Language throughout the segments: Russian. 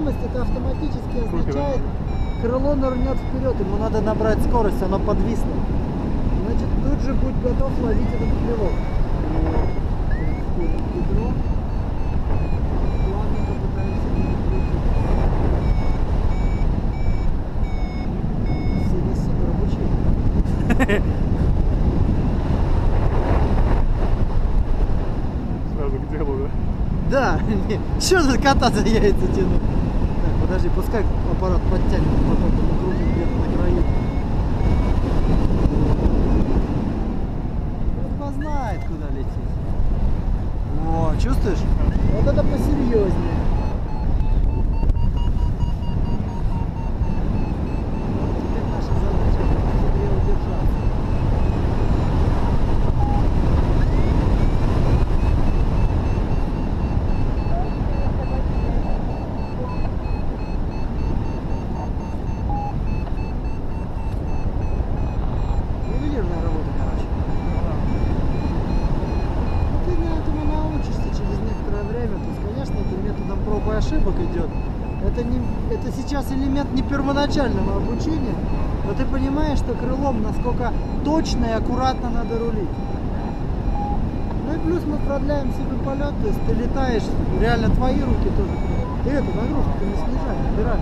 невесомость, это автоматически означает, крыло нырнет вперед, ему надо набрать скорость, оно подвисло. Значит, тут же будь готов ловить этот плевок. Бедро. Сразу к делу, да? Да, что тут кататься яйца тянуть? Подожди, пускай аппарат подтянет, потом мы крутим где-то на краю. Рыба знает, куда лететь. О, чувствуешь? Вот это посерьезнее. Не первоначального обучения, но ты понимаешь, что крылом насколько точно и аккуратно надо рулить. Ну и плюс мы продляем себе полет, то есть ты летаешь, реально твои руки тоже. Ты эту нагрузку не снижай, набирай.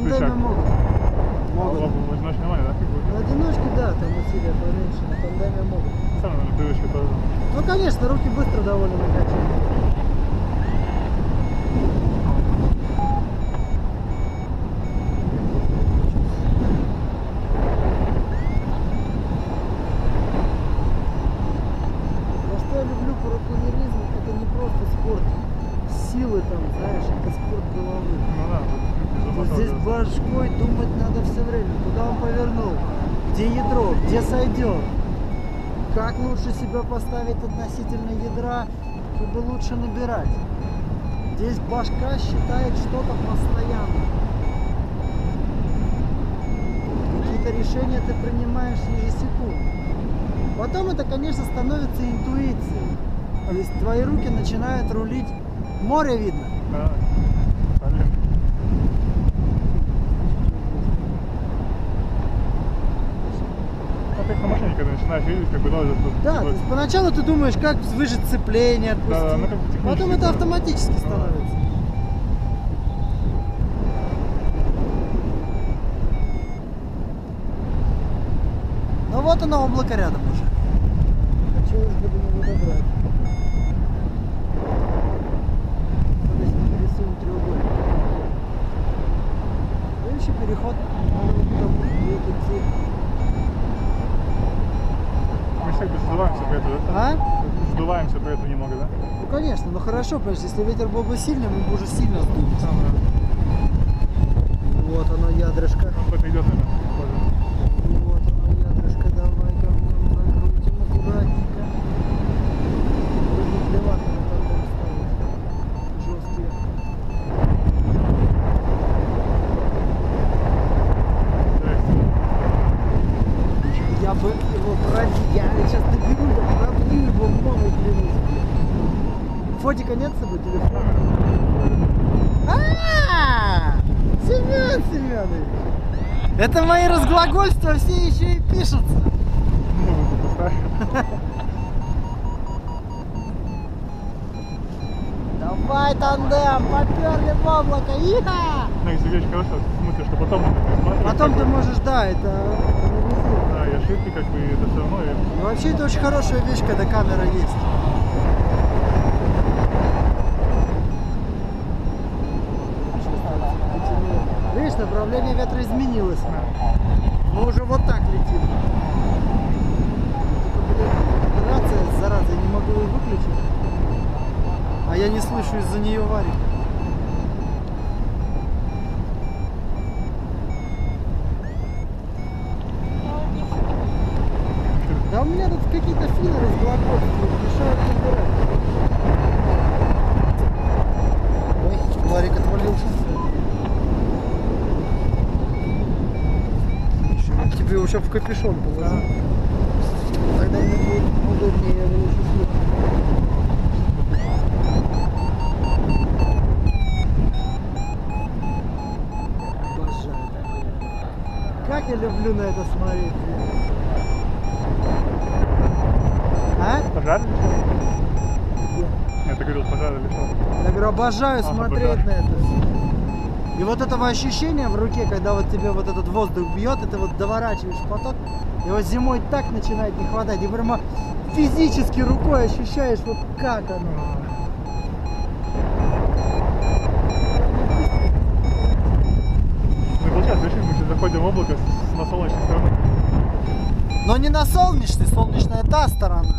Тандеме могут. Могут. Одиночки нормально, да? Бы? На одиночке, да, там усилия поменьше, на тандеме могут. Сам, наверное, привычка тоже. Ну, конечно, руки быстро довольно накачаны. За что я люблю паракунеризм, это не просто спорт силы там, знаешь, это спорт головы. Ну да, тут Вот без здесь башкой думать надо все время, куда он повернул, где ядро, где сойдет, как лучше себя поставить относительно ядра, чтобы лучше набирать. Здесь башка считает что-то постоянно. Какие-то решения ты принимаешь ежесекундно. Потом это, конечно, становится интуицией. То есть твои руки начинают рулить, море видно. Да. Как на машине, когда начинаешь видеть, как бы, да, тут- Да, то есть поначалу ты думаешь, как выжать сцепление, отпустить. Да, ну, как Потом это автоматически да. становится. Ну вот оно облако рядом уже. Хотелось бы до него добрать. Подожди, нарисуем треугольник. Следующий переход. Мы всегда сдуваемся по этому, да? А? Сдуваемся по этому немного, да? Ну конечно, ну хорошо, потому что если ветер был бы сильный, мы бы уже сильно сдулись. Вот оно ядрышко. Вот это идет, наверное. Фотика нет с собой телефона? А, Семен Семенович! Это мои разглагольства все еще и пишутся. Ну. Давай, тандем, поперли в облако, иха! Ну, если вещь хорошая, в смысле, что потом. Потом ты можешь, да, это. Да, и ошибки, как бы, это все равно. И Вообще это очень хорошая вещь, когда камера есть. Изменилось. Мы уже вот так летим. Только, блин, рация, зараза, я не могу ее выключить. А я не слышу из-за нее варик. Да у меня тут какие-то филы разглагольствуют, мешают набирать. Ой, варик отвалился. Ничего, тебе его сейчас в капюшон положу. Тогда мне будет удобнее, я выложу слух. Как я люблю на это смотреть. А? Пожар лишил? Нет, ты говорил, пожар лишил. Я говорю, обожаю Ага, смотреть да. на это. И вот этого ощущения в руке, когда вот тебе вот этот воздух бьет, и ты вот доворачиваешь поток, его зимой так начинает не хватать. И прямо физически рукой ощущаешь, вот как оно. Ну и получается, видишь, мы сейчас заходим в облако на солнечной стороны. Но не на солнечный, солнечная та сторона.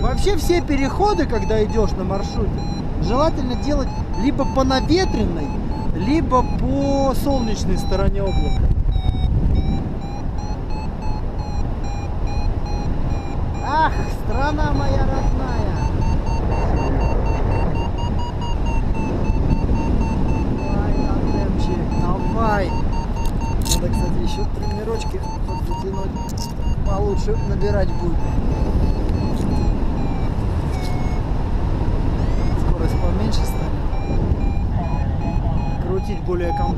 Вообще все переходы, когда идешь на маршруте, желательно делать либо по наветренной, либо по солнечной стороне облака. Ах, страна моя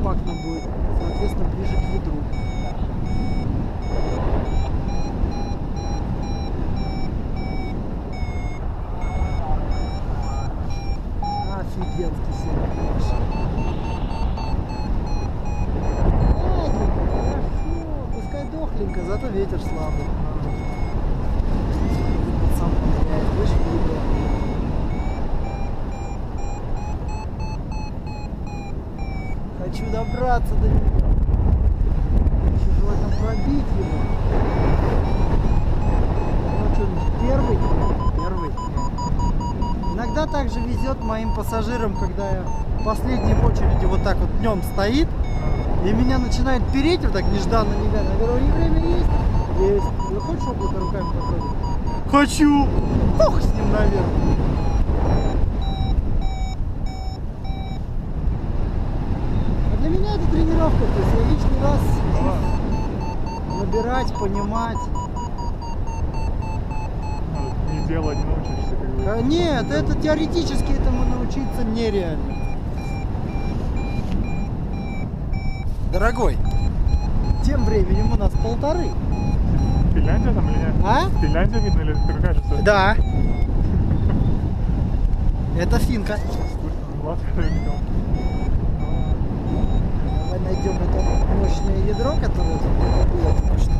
компактно будет. Иногда также везет моим пассажирам, когда я в последней очереди вот так вот днем стоит, и меня начинает переть вот так нежданно-негаданно. Я говорю, «И время есть? Есть. Вы хочешь облако руками потрогать? Хочу! Ух, с ним наверх. А для меня это тренировка, то есть я лишний раз набирать, понимать. Ну, Не делать, не научишься. А, Нет, это теоретически этому научиться нереально. Дорогой, тем временем у нас полторы. Финляндия там или нет? А? Финляндия видно или это какая же страна? Да. Это финка. Давай найдем это мощное ядро, которое тут было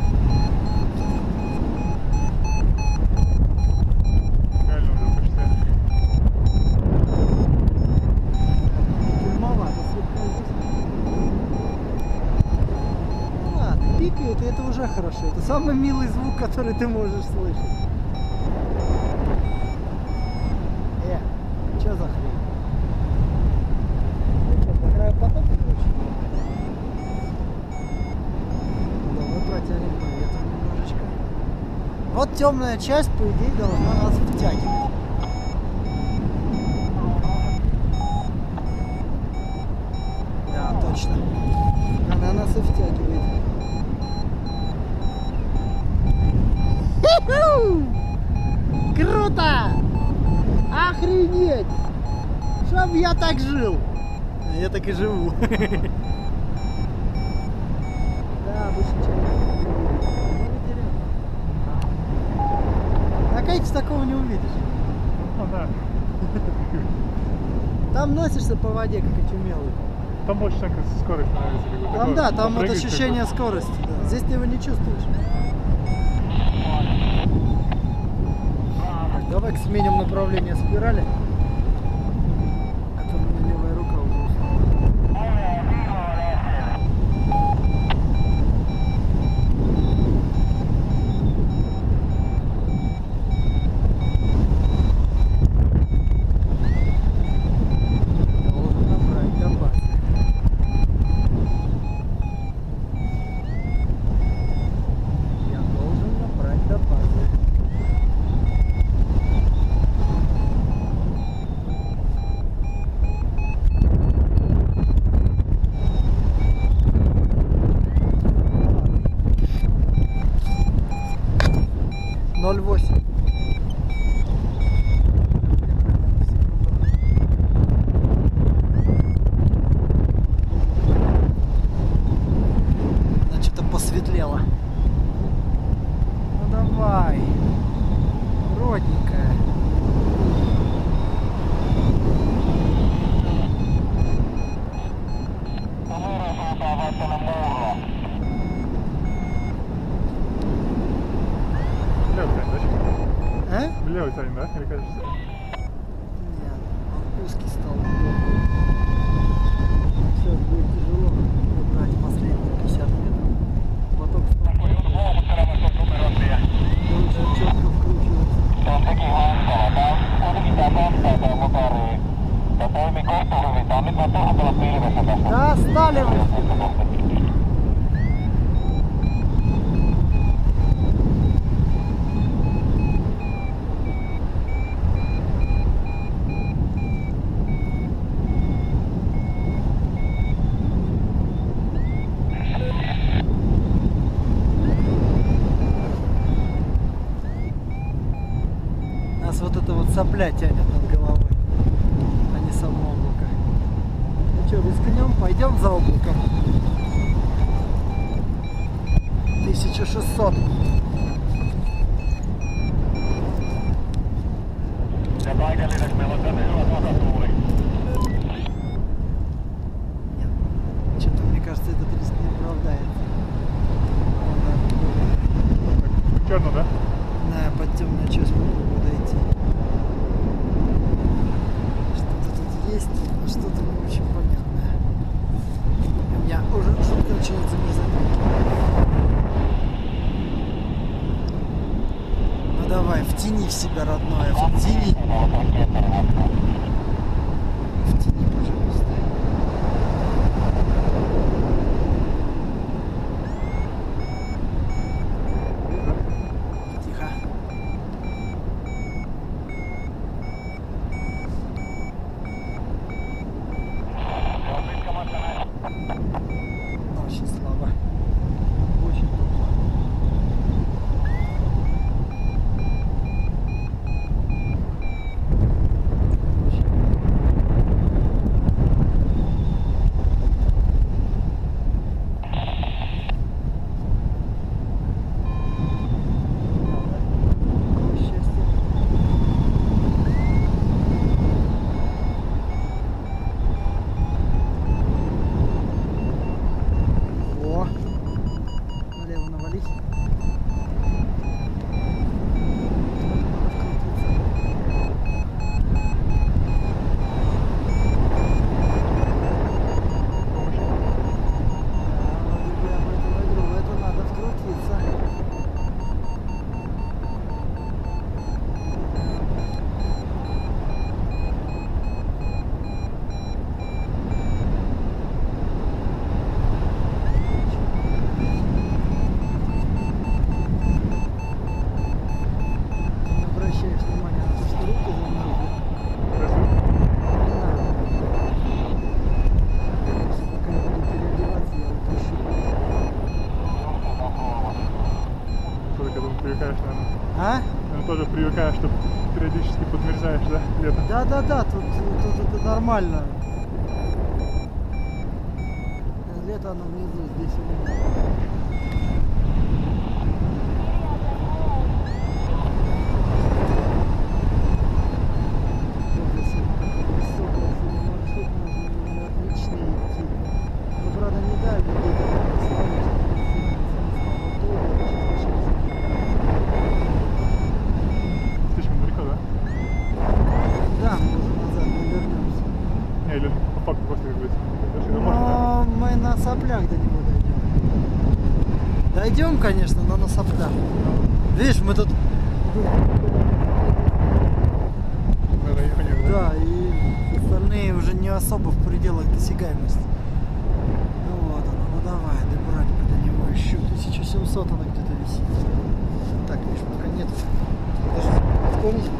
пикают, и это уже хорошо. Это самый милый звук, который ты можешь слышать. Э, что за хрень? Я что, по краю короче? Давай протянем по ветру немножечко. Вот темная часть, по идее, должна нас втягивать. Круто! Охренеть! Чтоб я так жил! Я так и живу. Да, выше человека. На кайфе такого не увидишь. Там носишься по воде, как очумелый. Там больше скорость бы, Там да, там вот ощущение скорости. да. Здесь ты его не чувствуешь. Так, давай-ка сменим направление спирали. Сталину. нас вот это вот сопля тянет. që shë sot давай, втяни в себя родное, втяни. Втяни, пожалуйста. привыкаешь, что периодически подмерзаешь, да, летом? Да-да-да, тут, тут это нормально. Лето оно внизу, здесь и этот... На районе, да? Да, и остальные уже не особо в пределах досягаемости. Ну вот оно, ну давай, добрать бы до него еще. 1700 она где-то висит. Так, видишь, пока нет. Подожди, помните,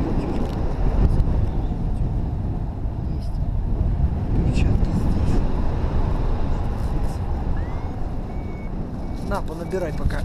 На, понабирай пока.